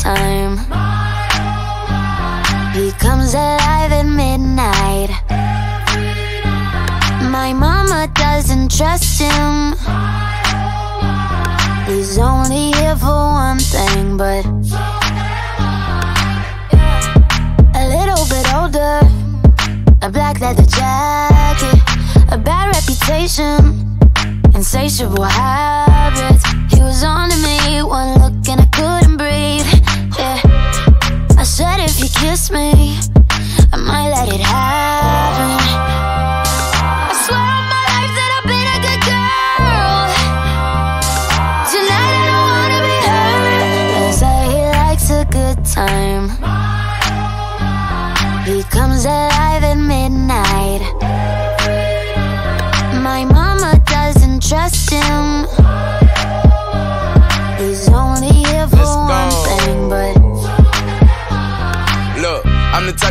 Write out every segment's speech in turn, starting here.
time. He comes alive at midnight. My mama doesn't trust him. He's only here for one thing, but a little bit older, a black leather jacket, a bad reputation, insatiable high. If he kissed me, I might let it happen.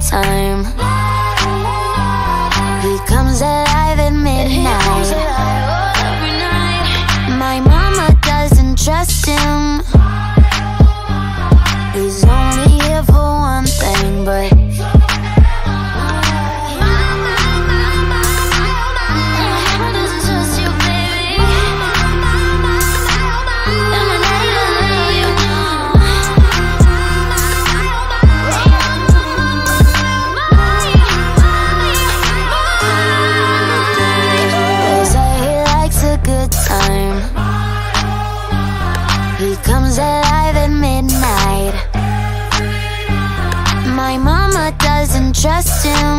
time. He comes at trust him